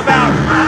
about.